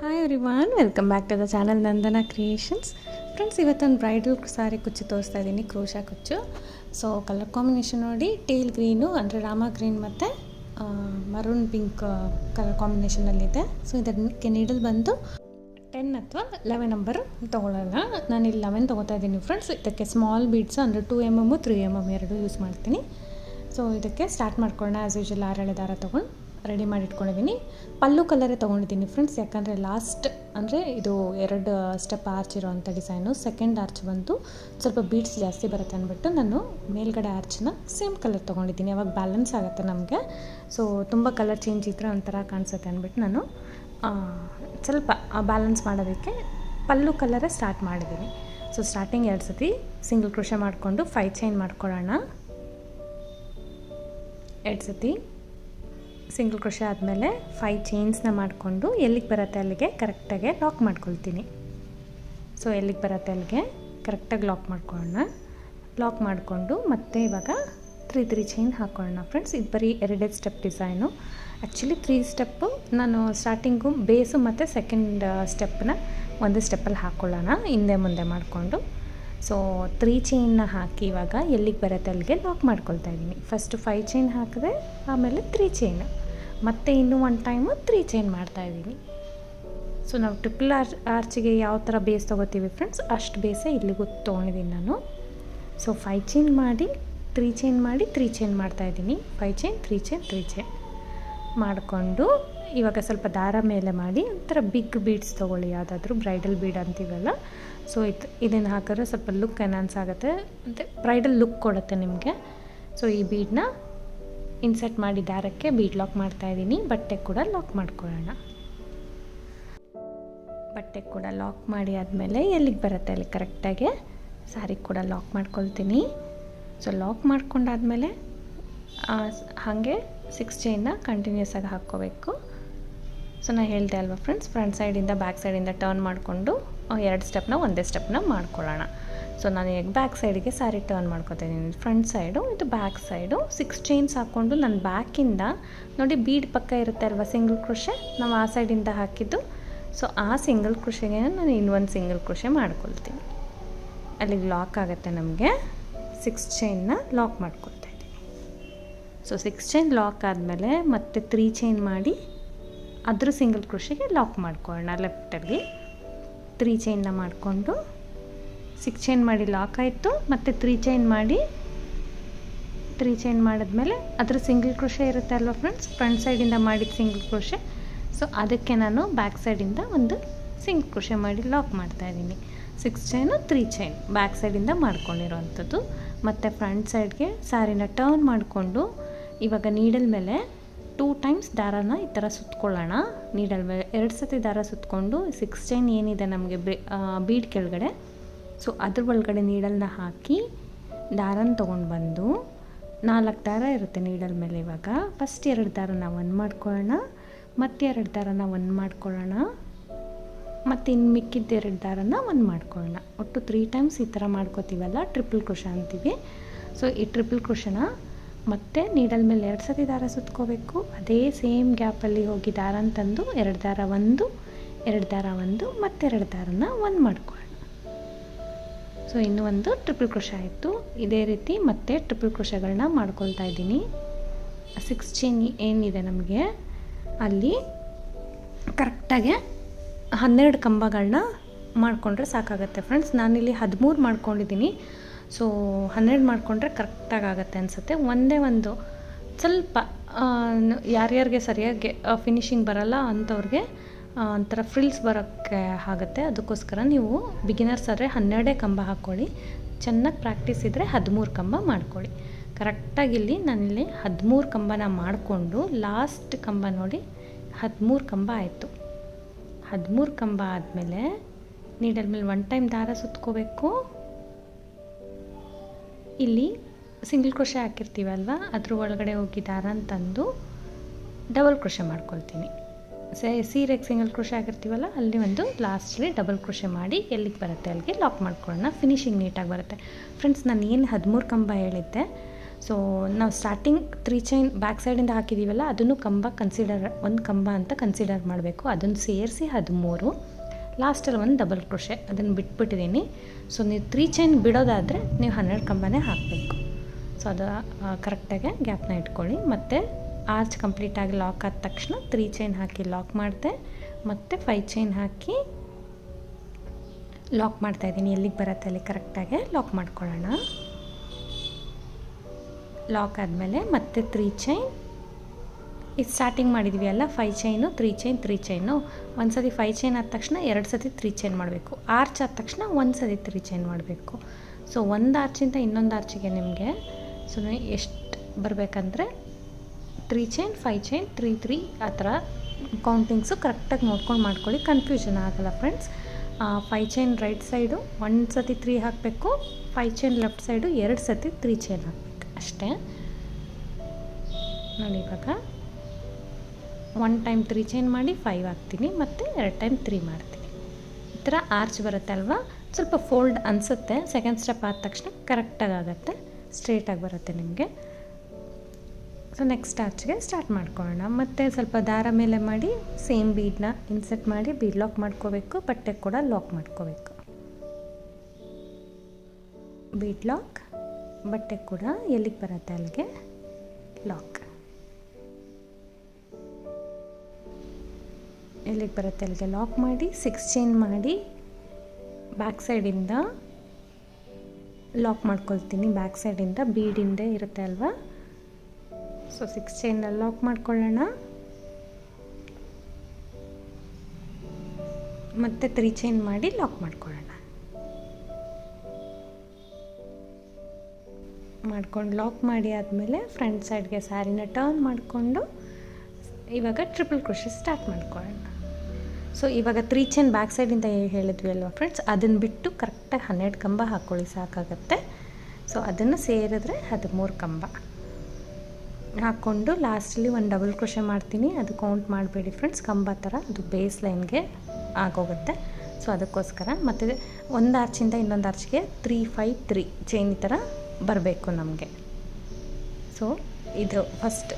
Hi everyone welcome back to the channel Nandana creations friends ಇವತ್ತೊಂದು bridal sari ಕುಚ್ಚು ತೋರಿಸ್ತಾ ಇದ್ದೀನಿ ಕ್ರೋಶಾ ಕುಚ್ಚು. ಸೊ ಕಲರ್ ಕಾಂಬಿನೇಷನ್ ನೋಡಿ ಟೇಲ್ ಗ್ರೀನು ಅಂದರೆ ರಾಮ ಗ್ರೀನ್ ಮತ್ತು ಮರೂನ್ ಪಿಂಕ್ ಕಲರ್ ಕಾಂಬಿನೇಷನಲ್ಲಿದೆ ಸೊ ಇದಕ್ಕೆ ನೀಡಲ್ ಬಂದು ಟೆನ್ ಅಥವಾ ಲೆವೆನ್ ನಂಬರ್ ತೊಗೊಳ್ಳೋಣ. ನಾನು ಇಲ್ಲಿ ಲೆವೆನ್ ತೊಗೋತಾ ಇದ್ದೀನಿ ಫ್ರೆಂಡ್ಸ್ ಇದಕ್ಕೆ ಸ್ಮಾಲ್ ಬೀಡ್ಸ್ ಅಂದರೆ two M M three M M ಎರಡು ಯೂಸ್ ಮಾಡ್ತೀನಿ. ಸೊ ಇದಕ್ಕೆ ಸ್ಟಾರ್ಟ್ ಮಾಡ್ಕೊಳ್ಳೋಣ. ಆ್ಯಸ್ ಯೂಶಲ್ ಆರಳೆ ದಾರ ತೊಗೊಂಡು. ರೆಡಿ ಮಾಡಿ ಇಟ್ಕೊಂಡಿದ್ದೀನಿ ಪಲ್ಲು ಕಲರೇ ತೊಗೊಂಡಿದ್ದೀನಿ ಫ್ರೆಂಡ್ಸ್ ಯಾಕಂದರೆ ಲಾಸ್ಟ್ ಅಂದರೆ ಇದು ಎರಡು ಸ್ಟೆಪ್ ಆರ್ಚ್ ಇರೋವಂಥ ಡಿಸೈನು ಸೆಕೆಂಡ್ ಆರ್ಚ್ ಬಂತು ಸ್ವಲ್ಪ ಬೀಡ್ಸ್ ಜಾಸ್ತಿ ಬರುತ್ತೆ ಅಂದ್ಬಿಟ್ಟು ನಾನು ಮೇಲ್ಗಡೆ ಆರ್ಚನ್ನ ಸೇಮ್ ಕಲರ್ ತೊಗೊಂಡಿದ್ದೀನಿ. ಅವಾಗ ಬ್ಯಾಲೆನ್ಸ್ ಆಗುತ್ತೆ ನಮಗೆ. ಸೊ ತುಂಬ ಕಲರ್ ಚೇಂಜ್ ಇದ್ದರೆ ಒಂಥರ ಕಾಣಿಸುತ್ತೆ ಅಂದ್ಬಿಟ್ಟು ನಾನು ಸ್ವಲ್ಪ ಬ್ಯಾಲೆನ್ಸ್ ಮಾಡೋದಕ್ಕೆ ಪಲ್ಲು ಕಲರೇ ಸ್ಟಾರ್ಟ್ ಮಾಡಿದ್ದೀನಿ. ಸೊ ಸ್ಟಾರ್ಟಿಂಗ್ ಎರಡು ಸತಿ ಸಿಂಗಲ್ ಕ್ರೋಶ ಮಾಡಿಕೊಂಡು ಫೈವ್ ಚೈನ್ ಮಾಡ್ಕೊಳ್ಳೋಣ. ಎರಡು ಸತಿ. ಸಿಂಗಲ್ ಕ್ರೋಶ ಆದಮೇಲೆ ಫೈ ಚೈನ್ಸ್ನ ಮಾಡಿಕೊಂಡು ಎಲ್ಲಿಗೆ ಬರುತ್ತೆ ಅಲ್ಲಿಗೆ ಕರೆಕ್ಟಾಗಿ ಲಾಕ್ ಮಾಡ್ಕೊಳ್ತೀನಿ. ಸೊ ಎಲ್ಲಿಗೆ ಬರುತ್ತೆ ಅಲ್ಲಿಗೆ ಕರೆಕ್ಟಾಗಿ ಲಾಕ್ ಮಾಡ್ಕೊಳ್ಳೋಣ. ಲಾಕ್ ಮಾಡಿಕೊಂಡು ಮತ್ತೆ ಇವಾಗ ತ್ರೀ ತ್ರೀ ಚೈನ್ ಹಾಕೊಳ್ಳೋಣ ಫ್ರೆಂಡ್ಸ್ ಇದು ಬರೀ ಎರಡೇ step design actually three step ನಾನು ಸ್ಟಾರ್ಟಿಂಗು ಬೇಸು ಮತ್ತು ಸೆಕೆಂಡ್ ಸ್ಟೆಪ್ಪನ್ನ ಒಂದೇ ಸ್ಟೆಪ್ಪಲ್ಲಿ ಹಾಕ್ಕೊಳ್ಳೋಣ ಹಿಂದೆ ಮುಂದೆ ಮಾಡಿಕೊಂಡು. ಸೊ ತ್ರೀ ಚೈನ್ನ ಹಾಕಿ ಇವಾಗ ಎಲ್ಲಿಗೆ ಬರುತ್ತೆ ಅಲ್ಲಿಗೆ ಲಾಕ್ ಮಾಡ್ಕೊಳ್ತಾ ಇದ್ದೀನಿ. ಫಸ್ಟ್ ಫೈವ್ ಚೈನ್ ಹಾಕಿದೆ, ಆಮೇಲೆ ತ್ರೀ ಚೈನ್ ಮತ್ತೆ ಇನ್ನೂ ಒನ್ ಟೈಮು ತ್ರೀ ಚೈನ್ ಮಾಡ್ತಾ ಇದ್ದೀನಿ. ಸೊ ನಾವು ಟ್ರಿಪಲ್ ಆರ್ ಆರ್ಚಿಗೆ ಯಾವ ಥರ ಬೇಸ್ ತೊಗೋತೀವಿ ಫ್ರೆಂಡ್ಸ್ ಅಷ್ಟು ಬೇಸೇ ಇಲ್ಲಿಗೂ ತೊಗೊಂಡಿದ್ದೀನಿ ನಾನು. ಸೊ ಫೈ ಚೈನ್ ಮಾಡಿ ತ್ರೀ ಚೈನ್ ಮಾಡಿ ತ್ರೀ ಚೈನ್ ಮಾಡ್ತಾ ಇದ್ದೀನಿ. Five chain three chain three chain ಮಾಡಿಕೊಂಡು ಇವಾಗ ಸ್ವಲ್ಪ ದಾರ ಮೇಲೆ ಮಾಡಿ ಒಂಥರ ಬಿಗ್ ಬೀಡ್ಸ್ ತೊಗೊಳ್ಳಿ, ಯಾವುದಾದ್ರೂ ಬ್ರೈಡಲ್ ಬೀಡ್ ಅಂತೀವಲ್ಲ? ಸೊ ಇದು ಇದನ್ನು ಹಾಕಿದ್ರೆ ಸ್ವಲ್ಪ ಲುಕ್ ಎನ್ಹಾನ್ಸ್ ಆಗುತ್ತೆ. ಮತ್ತು ಬ್ರೈಡಲ್ ಲುಕ್ ಕೊಡುತ್ತೆ ನಿಮಗೆ. ಸೊ ಈ ಬೀಡನ್ನ ಇನ್ಸರ್ಟ್ ಮಾಡಿ ದಾರಕ್ಕೆ ಬೀಡ್ ಲಾಕ್ ಮಾಡ್ತಾಯಿದ್ದೀನಿ ಬಟ್ಟೆ ಕೂಡ ಲಾಕ್ ಮಾಡ್ಕೊಳ್ಳೋಣ. ಬಟ್ಟೆ ಕೂಡ ಲಾಕ್ ಮಾಡಿ ಆದಮೇಲೆ ಎಲ್ಲಿಗೆ ಬರುತ್ತೆ ಅಲ್ಲಿ? ಕರೆಕ್ಟಾಗಿ ಸಾರಿ ಕೂಡ ಲಾಕ್ ಮಾಡ್ಕೊಳ್ತೀನಿ. ಸೊ ಲಾಕ್ ಮಾಡ್ಕೊಂಡಾದಮೇಲೆ ಹಾಗೆ ಸಿಕ್ಸ್ ಚೈನ್ನ ಕಂಟಿನ್ಯೂಸ್ ಆಗಿ ಹಾಕ್ಕೋಬೇಕು. ಸೊ ನಾನು ಹೇಳಿದೆ ಅಲ್ವಾ ಫ್ರೆಂಡ್ಸ್ ಫ್ರಂಟ್ ಸೈಡಿಂದ ಬ್ಯಾಕ್ ಸೈಡಿಂದ ಟರ್ನ್ ಮಾಡಿಕೊಂಡು ಎರಡು ಸ್ಟೆಪ್ನ ಒಂದೇ ಸ್ಟೆಪ್ನ ಮಾಡ್ಕೊಳ್ಳೋಣ. ಸೊ ನಾನು ಈಗ ಬ್ಯಾಕ್ ಸೈಡಿಗೆ ಸ್ಯಾರಿ ಟರ್ನ್ ಮಾಡ್ಕೊತೀನಿ ಫ್ರಂಟ್ ಸೈಡು ಇದು ಬ್ಯಾಕ್ ಸೈಡು ಸಿಕ್ಸ್ ಚೈನ್ಸ್ ಹಾಕ್ಕೊಂಡು ನಾನು ಬ್ಯಾಕಿಂದ ನೋಡಿ ಬೀಡ್ ಪಕ್ಕ ಇರುತ್ತೆ ಅಲ್ವಾ ಸಿಂಗಲ್ ಕೃಷಿ ನಾವು ಆ ಸೈಡಿಂದ ಹಾಕಿದ್ದು. ಸೊ ಆ ಸಿಂಗಲ್ ಕೃಷಿಗೆ ನಾನು ಇನ್ನೊಂದು ಸಿಂಗಲ್ ಕೃಷಿ ಮಾಡ್ಕೊಳ್ತೀನಿ. ಅಲ್ಲಿಗೆ ಲಾಕ್ ಆಗುತ್ತೆ ನಮಗೆ. ಸಿಕ್ಸ್ ಚೈನ್ನ ಲಾಕ್ ಮಾಡ್ಕೊಳ್ತಾ ಇದ್ದೀನಿ ಸೊ ಸಿಕ್ಸ್ ಚೈನ್ ಲಾಕ್ ಆದಮೇಲೆ ಮತ್ತೆ ತ್ರೀ ಚೈನ್ ಮಾಡಿ ಅದ್ರ ಸಿಂಗಲ್ ಕೃಷಿಗೆ ಲಾಕ್ ಮಾಡ್ಕೊಳ್ಳೋಣ ಲೆಫ್ಟಲ್ಲಿ ತ್ರೀ ಚೈನ್ನ ಮಾಡಿಕೊಂಡು ಸಿಕ್ಸ್ ಚೈನ್ ಮಾಡಿ ಲಾಕ್ ಆಯಿತು. ಮತ್ತು ತ್ರೀ ಚೈನ್ ಮಾಡಿ ತ್ರೀ ಚೈನ್ ಮಾಡಿದ್ಮೇಲೆ ಅದರ ಸಿಂಗಲ್ ಕೃಷಿ ಇರುತ್ತೆ ಅಲ್ವಾ ಫ್ರೆಂಡ್ಸ್ ಫ್ರಂಟ್ ಸೈಡಿಂದ ಮಾಡಿದ ಸಿಂಗಲ್ ಕೃಷಿ ಸೊ ಅದಕ್ಕೆ ನಾನು ಬ್ಯಾಕ್ ಸೈಡಿಂದ ಒಂದು ಸಿಂಗಲ್ ಕೃಷಿ ಮಾಡಿ ಲಾಕ್ ಮಾಡ್ತಾ ಇದ್ದೀನಿ. Six chain three chain back ಸೈಡಿಂದ ಮಾಡ್ಕೊಂಡಿರೋವಂಥದ್ದು. ಮತ್ತು ಫ್ರಂಟ್ ಸೈಡ್ಗೆ ಸಾರಿನ ಟರ್ನ್ ಮಾಡಿಕೊಂಡು ಇವಾಗ ನೀಡಲ್ ಮೇಲೆ ಟೂ ಟೈಮ್ಸ್ ದಾರನ ಈ ಥರ ಸುತ್ಕೊಳ್ಳೋಣ. ನೀಡಲ್ ಮೇಲೆ ಎರಡು ಸತಿ ದಾರ ಸುತ್ತಕೊಂಡು ಸಿಕ್ಸ್ ಚೈನ್ ಏನಿದೆ ನಮಗೆ ಬೀಡ್ ಕೆಳಗಡೆ. ಸೊ ಅದ್ರ ಒಳಗಡೆ ನೀಡಲ್ನ ಹಾಕಿ ದಾರನ ತೊಗೊಂಡು ಬಂದು ನಾಲ್ಕು ದಾರ ಇರುತ್ತೆ ನೀಡಲ್ ಮೇಲೆ ಇವಾಗ. ಫಸ್ಟ್ ಎರಡು ದಾರನ ಒಂದು ಮಾಡ್ಕೊಳ್ಳೋಣ. ಮತ್ತೆ ಎರಡು ದಾರನ ಒಂದು ಮಾಡ್ಕೊಳ್ಳೋಣ. ಮತ್ತು ಇನ್ನು ಮಿಕ್ಕಿದ್ದ ಎರಡು ದಾರನ ಒಂದು ಮಾಡ್ಕೊಳ್ಳೋಣ. ಒಟ್ಟು ತ್ರೀ ಟೈಮ್ಸ್ ಈ ಥರ ಮಾಡ್ಕೋತೀವಲ್ಲ ಟ್ರಿಪಲ್ ಕ್ರೋಶ ಅಂತೀವಿ. ಸೊ ಈ ಟ್ರಿಪಲ್ ಕೃಷನ ಮತ್ತೆ ನೀಡಲ್ ಮೇಲೆ ಎರಡು ಸತಿ ದಾರ ಸುತ್ಕೋಬೇಕು. ಅದೇ ಸೇಮ್ ಗ್ಯಾಪಲ್ಲಿ ಹೋಗಿ ದಾರನ ತಂದು ಎರಡು ದಾರ ಒಂದು, ಎರಡು ದಾರ ಒಂದು ಮತ್ತೆರಡು ದಾರನ ಒಂದು ಮಾಡ್ಕೊಳ್ಳೋಣ. ಸೊ ಇನ್ನೂ ಒಂದು ಟ್ರಿಪಲ್ ಕೃಷ ಆಯಿತು. ಇದೇ ರೀತಿ ಮತ್ತೆ ಟ್ರಿಪಲ್ ಕೃಷಗಳನ್ನ ಮಾಡ್ಕೊಳ್ತಾ ಇದ್ದೀನಿ. ಸಿಕ್ಸ್ ಚೈನ್ ಏನಿದೆ ನಮಗೆ? ಅಲ್ಲಿ ಕರೆಕ್ಟಾಗಿ ಹನ್ನೆರಡು ಕಂಬಗಳನ್ನ ಮಾಡಿಕೊಂಡ್ರೆ ಸಾಕಾಗುತ್ತೆ ಫ್ರೆಂಡ್ಸ್ ನಾನಿಲ್ಲಿ ಹದಿಮೂರು ಮಾಡ್ಕೊಂಡಿದ್ದೀನಿ. ಸೊ ಹನ್ನೆರಡು ಮಾಡಿಕೊಂಡ್ರೆ ಕರೆಕ್ಟಾಗಿ ಆಗುತ್ತೆ ಅನಿಸುತ್ತೆ. ಒಂದೇ ಒಂದು ಸ್ವಲ್ಪ ಯಾರ್ಯಾರಿಗೆ ಸರಿಯಾಗಿ ಫಿನಿಶಿಂಗ್ ಬರಲ್ಲ ಅಂಥವ್ರಿಗೆ ಒಂಥರ ಫ್ರಿಲ್ಸ್ ಬರೋಕ್ಕೆ ಆಗುತ್ತೆ. ಅದಕ್ಕೋಸ್ಕರ ನೀವು ಬಿಗಿನರ್ಸ್ ಆದರೆ ಹನ್ನೆರಡೇ ಕಂಬ ಹಾಕ್ಕೊಳ್ಳಿ. ಚೆನ್ನಾಗಿ ಪ್ರಾಕ್ಟೀಸ್ ಇದ್ದರೆ ಹದಿಮೂರು ಕಂಬ ಮಾಡ್ಕೊಳ್ಳಿ. ಕರೆಕ್ಟಾಗಿ ಇಲ್ಲಿ ನಾನಿಲ್ಲಿ ಹದಿಮೂರು ಕಂಬನ ಮಾಡಿಕೊಂಡು ಲಾಸ್ಟ್ ಕಂಬ ನೋಡಿ ಹದಿಮೂರು ಕಂಬ ಆಯಿತು. ಹದಿಮೂರು ಕಂಬ ಆದಮೇಲೆ ನೀಡಲ್ ಮೇಲೆ ಒನ್ ಟೈಮ್ ದಾರ ಸುತ್ಕೋಬೇಕು. ಇಲ್ಲಿ ಸಿಂಗಲ್ ಕ್ರೋಶೆ ಹಾಕಿರ್ತೀವಲ್ವ? ಅದ್ರ ಒಳಗಡೆ ಹೋಗಿ ದಾರನ ತಂದು ಡಬಲ್ ಕ್ರೋಶೆ ಮಾಡ್ಕೊಳ್ತೀನಿ. ಸೇ, ಸೀರೆಗೆ ಸಿಂಗಲ್ ಕ್ರೋಶೆ ಹಾಕಿರ್ತೀವಲ್ಲ, ಅಲ್ಲಿ ಒಂದು ಲಾಸ್ಟಲ್ಲಿ ಡಬಲ್ ಕ್ರೋಶೆ ಮಾಡಿ ಎಲ್ಲಿಗೆ ಬರುತ್ತೆ ಅಲ್ಲಿಗೆ ಲಾಕ್ ಮಾಡ್ಕೊಳ್ಳೋಣ. ಫಿನಿಶಿಂಗ್ ನೀಟಾಗಿ ಬರುತ್ತೆ. ಫ್ರೆಂಡ್ಸ್ ನಾನು ಏನು ಹದಿಮೂರು ಕಂಬ ಹೇಳಿದ್ದೆ. ಸೊ ನಾವು ಸ್ಟಾರ್ಟಿಂಗ್ ತ್ರೀ ಚೈನ್ ಬ್ಯಾಕ್ ಸೈಡಿಂದ ಹಾಕಿದ್ದೀವಲ್ಲ ಅದನ್ನು ಕಂಬ ಕನ್ಸಿಡರ್ ಒಂದು ಕಂಬ ಅಂತ ಕನ್ಸಿಡರ್ ಮಾಡಬೇಕು. ಅದನ್ನು ಸೇರಿಸಿ ಹದಿಮೂರು. ಲಾಸ್ಟಲ್ಲಿ ಒಂದು ಡಬಲ್ ಕ್ರೋಶೆ, ಅದನ್ನು ಬಿಟ್ಬಿಟ್ಟಿದ್ದೀನಿ. ಸೊ ನೀವು ತ್ರೀ ಚೈನ್ ಬಿಡೋದಾದರೆ ನೀವು ಹನ್ನೆರಡು ಕಂಬನೇ ಹಾಕಬೇಕು. ಸೊ ಅದು ಕರೆಕ್ಟಾಗಿ ಗ್ಯಾಪ್ನ ಇಟ್ಕೊಳ್ಳಿ. ಮತ್ತು ಆರ್ಚ್ ಕಂಪ್ಲೀಟಾಗಿ ಲಾಕ್ ಆದ ತಕ್ಷಣ ತ್ರೀ ಚೈನ್ ಹಾಕಿ ಲಾಕ್ ಮಾಡಿದೆ ಮತ್ತು ಫೈವ್ ಚೈನ್ ಹಾಕಿ ಲಾಕ್ ಮಾಡ್ತಾ ಇದ್ದೀನಿ. ಎಲ್ಲಿಗೆ ಬರುತ್ತೆ ಅಲ್ಲಿ ಕರೆಕ್ಟಾಗಿ ಲಾಕ್ ಮಾಡ್ಕೊಳ್ಳೋಣ. ಲಾಕ್ ಆದಮೇಲೆ ಮತ್ತೆ ತ್ರೀ ಚೈನ್ ಇದು ಸ್ಟಾರ್ಟಿಂಗ್ ಮಾಡಿದ್ವಿ ಅಲ್ಲ five chain three chain three chain ಒಂದು ಸತಿ ಫೈ ಚೈನ್ ಆದ ತಕ್ಷಣ ಎರಡು ಸತಿ ತ್ರೀ ಚೈನ್ ಮಾಡಬೇಕು. ಆರ್ಚ್ ಆದ ತಕ್ಷಣ ಒಂದು ಸತಿ ತ್ರೀ ಚೈನ್ ಮಾಡಬೇಕು. ಸೊ ಒಂದು ಆರ್ಚಿಂದ ಇನ್ನೊಂದು ಆರ್ಚಿಗೆ ನಿಮಗೆ ಸೊ ಎಷ್ಟು ಬರಬೇಕಂದ್ರೆ three chain five chain three three ಆ ಥರ ಕೌಂಟಿಂಗ್ಸು ಕರೆಕ್ಟಾಗಿ ನೋಡ್ಕೊಂಡು ಮಾಡ್ಕೊಳ್ಳಿ. ಕನ್ಫ್ಯೂಷನ್ ಆಗಲ್ಲ friends five chain right side ಒಂದು ಸತಿ ತ್ರೀ ಹಾಕಬೇಕು ಫೈ ಚೈನ್ ಲೆಫ್ಟ್ ಸೈಡು ಎರಡು ಸತಿ ತ್ರೀ ಚೈನ್ ಹಾಕಬೇಕು. ಅಷ್ಟೇ. ನೋಡಿ ಇವಾಗ. ಒನ್ ಟೈಮ್ ತ್ರೀ ಚೈನ್ ಮಾಡಿ ಫೈವ್ ಹಾಕ್ತೀನಿ, ಮತ್ತು ಎರಡು ಟೈಮ್ ತ್ರೀ ಮಾಡ್ತೀನಿ. ಈ ಥರ ಆರ್ಚ್ ಬರುತ್ತೆ ಅಲ್ವಾ? ಸ್ವಲ್ಪ ಫೋಲ್ಡ್ ಅನಿಸುತ್ತೆ ಸೆಕೆಂಡ್ ಸ್ಟೆಪ್ ಆದ ತಕ್ಷಣ ಕರೆಕ್ಟಾಗಿ ಆಗುತ್ತೆ ಸ್ಟ್ರೇಟಾಗಿ ಬರುತ್ತೆ ನಿಮಗೆ. ಸೊ ನೆಕ್ಸ್ಟ್ ಆರ್ಚ್ಗೆ ಸ್ಟಾರ್ಟ್ ಮಾಡ್ಕೊಳ್ಳೋಣ. ಮತ್ತು ಸ್ವಲ್ಪ ದಾರ ಮೇಲೆ ಮಾಡಿ ಸೇಮ್ ಬೀಡನ್ನ ಇನ್ಸೆಟ್ ಮಾಡಿ ಬೀಡ್ ಲಾಕ್ ಮಾಡ್ಕೋಬೇಕು, ಬಟ್ಟೆ ಕೂಡ ಲಾಕ್ ಮಾಡ್ಕೋಬೇಕು. ಬೀಡ್ ಲಾಕ್ ಬಟ್ಟೆ ಕೂಡ ಎಲ್ಲಿಗೆ ಬರುತ್ತೆ ಅಲ್ಲಿಗೆ? ಲಾಕ್ ಎಲ್ಲಿಗೆ ಬರುತ್ತೆ. ಅಲ್ಲಿಗೆ ಲಾಕ್ ಮಾಡಿ ಸಿಕ್ಸ್ ಚೈನ್ ಮಾಡಿ ಬ್ಯಾಕ್ ಸೈಡಿಂದ ಲಾಕ್ ಮಾಡ್ಕೊಳ್ತೀನಿ. ಬ್ಯಾಕ್ ಸೈಡಿಂದ ಬೀಡಿಂದ ಇರುತ್ತೆ ಅಲ್ವಾ? ಸೊ ಸಿಕ್ಸ್ ಚೈನಲ್ಲಿ ಲಾಕ್ ಮಾಡ್ಕೊಳ್ಳೋಣ. ಮತ್ತು ತ್ರೀ ಚೈನ್ ಮಾಡಿ ಲಾಕ್ ಮಾಡ್ಕೊಳ್ಳೋಣ. ಮಾಡ್ಕೊಂಡು ಲಾಕ್ ಮಾಡಿ ಆದಮೇಲೆ ಫ್ರಂಟ್ ಸೈಡ್ಗೆ ಸ್ಯಾರಿನ ಟರ್ನ್ ಮಾಡಿಕೊಂಡು ಇವಾಗ ಟ್ರಿಪಲ್ ಕೃಷಿ ಸ್ಟಾರ್ಟ್ ಮಾಡ್ಕೊಳ್ಳೋಣ. ಸೊ ಇವಾಗ ತ್ರೀ ಚೈನ್ ಬ್ಯಾಕ್ ಸೈಡಿಂದ ಹೇಳಿದ್ವಿ ಅಲ್ವಾ ಫ್ರೆಂಡ್ಸ್ ಅದನ್ನು ಬಿಟ್ಟು ಕರೆಕ್ಟಾಗಿ ಹನ್ನೆರಡು ಕಂಬ ಹಾಕ್ಕೊಳ್ಳಿ ಸಾಕಾಗತ್ತೆ. ಸೊ ಅದನ್ನು ಸೇರಿದ್ರೆ ಹದಿಮೂರು ಕಂಬ. ಹಾಕ್ಕೊಂಡು ಲಾಸ್ಟಲ್ಲಿ ಒಂದು ಡಬಲ್ ಕ್ರೋಶೆ ಮಾಡ್ತೀನಿ. ಅದು ಕೌಂಟ್ ಮಾಡಬೇಡಿ ಫ್ರೆಂಡ್ಸ್ ಕಂಬ ಥರ ಅದು ಬೇಸ್ ಲೈನ್ಗೆ ಆಗೋಗುತ್ತೆ. ಸೊ ಅದಕ್ಕೋಸ್ಕರ ಮತ್ತು ಒಂದು ಆರ್ಚಿಂದ ಇನ್ನೊಂದು ಆರ್ಚ್ಗೆ ತ್ರೀ ಫೈವ್ ತ್ರೀ ಚೈನ್ ಈ ಥರ ಬರಬೇಕು ನಮಗೆ. ಸೊ ಇದು ಫಸ್ಟ್